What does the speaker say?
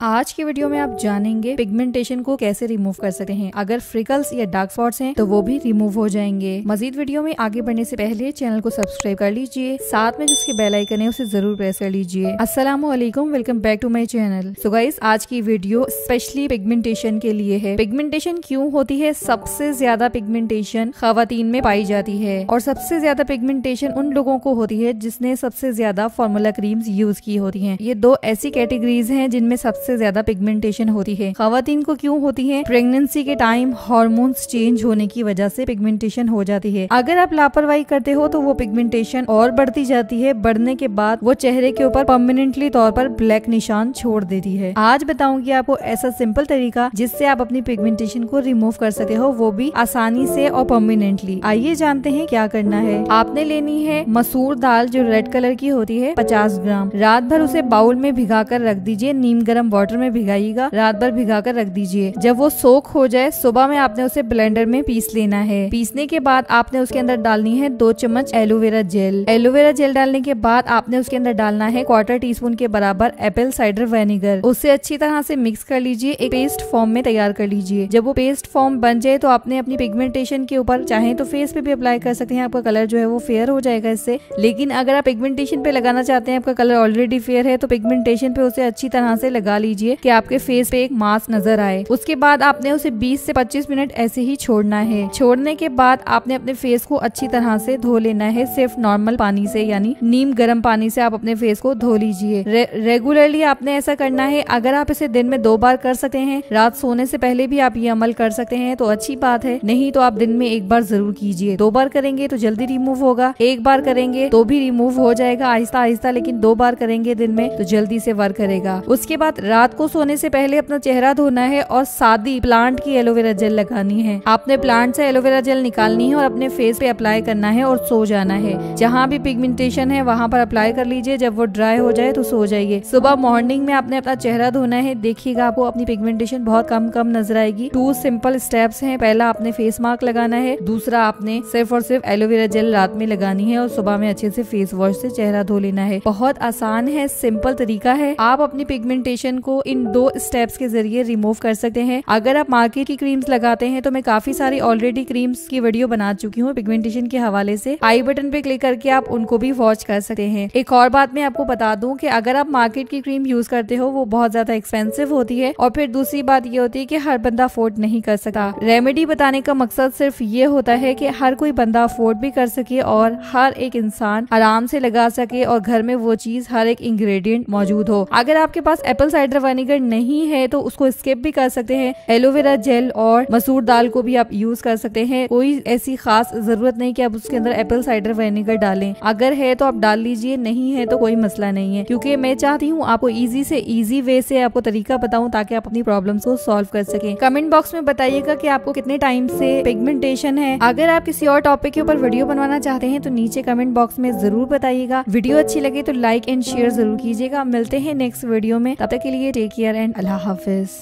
आज की वीडियो में आप जानेंगे पिगमेंटेशन को कैसे रिमूव कर सकते हैं। अगर फ्रिकल्स या डार्क स्पॉट्स हैं तो वो भी रिमूव हो जाएँगे। मजीद वीडियो में आगे बढ़ने से पहले चैनल को सब्सक्राइब कर लीजिए। साथ में जिसके बेल आइकन है, उसे ज़रूर प्रेस कर लीजिए। अस्सलाम वालेकुम welcome back to my channel so guys आज की वीडियो स्पेशली पिगमेंटेशन के लिए है। पिगमेंटेशन क्यूँ होती है? सबसे ज़्यादा पिगमेंटेशन खातन में पाई जाती है। और सबसे ज़्यादा पिगमेंटेशन उन लोगों को होती है जिसने सबसे ज़्यादा फॉर्मूला क्रीम्स यूज़ की होती है। ये दो ऐसी कैटेगरीज है जिनमें सबसे सबसे ज़्यादा पिगमेंटेशन होती है। खातन को क्यों होती है? प्रेगनेंसी के टाइम हॉर्मोन्स चेंज होने की वजह से पिगमेंटेशन हो जाती है। अगर आप लापरवाही करते हो तो वो पिगमेंटेशन और बढ़ती जाती है। बढ़ने के बाद वो चेहरे के ऊपर परमानेंटली तौर पर ब्लैक निशान छोड़ देती है। आज बताऊँगी आपको ऐसा सिंपल तरीका जिससे आप अपनी पिगमेंटेशन को रिमूव कर सकते हो, वो भी आसानी से और परमानेंटली आइए जानते हैं क्या करना है। आपने लेनी है मसूर दाल जो रेड कलर की होती है, पचास ग्राम। रात भर उसे बाउल में भिगा कर रख दीजिए, नीम गर्म वाटर में भिगाइएगा, रात भर भिगा कर रख दीजिए। जब वो सोख हो जाए, सुबह में आपने उसे ब्लेंडर में पीस लेना है। पीसने के बाद आपने उसके अंदर डालनी है दो चम्मच एलोवेरा जेल एलोवेरा जेल डालने के बाद आपने उसके अंदर डालना है क्वार्टर टी स्पून के बराबर एप्पल साइडर वेनेगर उसे अच्छी तरह से मिक्स कर लीजिए, एक पेस्ट फॉर्म में तैयार कर लीजिए। जब वो पेस्ट फॉर्म बन जाए तो आपने अपनी पिगमेंटेशन के ऊपर, चाहे तो फेस पे भी अप्लाई कर सकते हैं, आपका कलर जो है वो फेयर हो जाएगा इससे। लेकिन अगर आप पिगमेंटेशन पे लगाना चाहते हैं, आपका कलर ऑलरेडी फेयर है तो पिगमेंटेशन पे उसे अच्छी तरह से लगा लीजिए कि आपके फेस पे एक मास्क नज़र आए। उसके बाद आपने उसे 20 से 25 मिनट ऐसे ही छोड़ना है। छोड़ने के बाद आपने अपने फेस को अच्छी तरह से धो लेना है। सिर्फ़ नॉर्मल पानी से यानी नीम गर्म पानी से आप अपने फेस को धो लीजिए। रे, रेगुलरली आपने ऐसा करना है अगर आप इसे दिन में दो बार कर सकते हैं रात सोने से पहले भी आप ये अमल कर सकते हैं तो अच्छी बात है। नहीं तो आप दिन में एक बार ज़रूर कीजिए। दो बार करेंगे तो जल्दी रिमूव होगा। एक बार करेंगे तो भी रिमूव हो जाएगा आहिस्ता आहिस्ता लेकिन दो बार करेंगे दिन में तो जल्दी से वर्क करेगा। उसके बाद रात को सोने से पहले अपना चेहरा धोना है और सादी प्लांट की एलोवेरा जेल लगानी है। आपने प्लांट से एलोवेरा जेल निकालनी है और अपने फेस पे अप्लाई करना है और सो जाना है। जहाँ भी पिगमेंटेशन है, वहाँ पर अप्लाई कर लीजिए। जब वो ड्राई हो जाए तो सो जाइए। सुबह मॉर्निंग में आपने अपना चेहरा धोना है, देखिएगा आपको अपनी पिगमेंटेशन बहुत कम कम नज़र आएगी। टू सिंपल स्टेप्स हैं। पहला, आपने फेस मास्क लगाना है। दूसरा, आपने सिर्फ़ और सिर्फ़ एलोवेरा जेल रात में लगानी है और सुबह में अच्छे से फेस वॉश से चेहरा धो लेना है। बहुत आसान है सिंपल तरीका है। आप अपनी पिगमेंटेशन को इन दो स्टेप्स के ज़रिए रिमूव कर सकते हैं। अगर आप मार्केट की क्रीम्स लगाते हैं तो मैं काफ़ी सारी ऑलरेडी क्रीम्स की वीडियो बना चुकी हूँ पिगमेंटेशन के हवाले से। आई बटन पे क्लिक करके आप उनको भी वॉच कर सकते हैं। एक और बात मैं आपको बता दूँ कि अगर आप मार्केट की क्रीम यूज़ करते हो, वो बहुत ज़्यादा एक्सपेंसिव होती है। और फिर दूसरी बात ये होती है कि हर बंदा अफोर्ड नहीं कर सकता। रेमेडी बताने का मकसद सिर्फ़ ये होता है कि हर कोई बंदा अफोर्ड भी कर सके और हर एक इंसान आराम से लगा सके और घर में वो चीज़, हर एक इंग्रेडिएंट मौजूद हो। अगर आपके पास एप्पल साइडर वाइनेगर नहीं है तो उसको स्किप भी कर सकते हैं। एलोवेरा जेल और मसूर दाल को भी आप यूज़ कर सकते हैं। कोई ऐसी खास ज़रूरत नहीं कि आप उसके अंदर एप्पल साइडर वेनेगर डालें। अगर है तो आप डाल लीजिए, नहीं है तो कोई मसला नहीं है। क्योंकि मैं चाहती हूँ आपको इजी से इजी वे से आपको तरीका बताऊँ, ताकि आप अपनी प्रॉब्लम को सॉल्व कर सके। कमेंट बॉक्स में बताइएगा की आपको कितने टाइम से पिगमेंटेशन है। अगर आप किसी और टॉपिक के ऊपर वीडियो बनवाना चाहते हैं तो नीचे कमेंट बॉक्स में ज़रूर बताइएगा। वीडियो अच्छी लगे तो लाइक एंड शेयर ज़रूर कीजिएगा। मिलते हैं नेक्स्ट वीडियो में। तब तक के लिए टेक केयर एंड अल्लाह हाफिज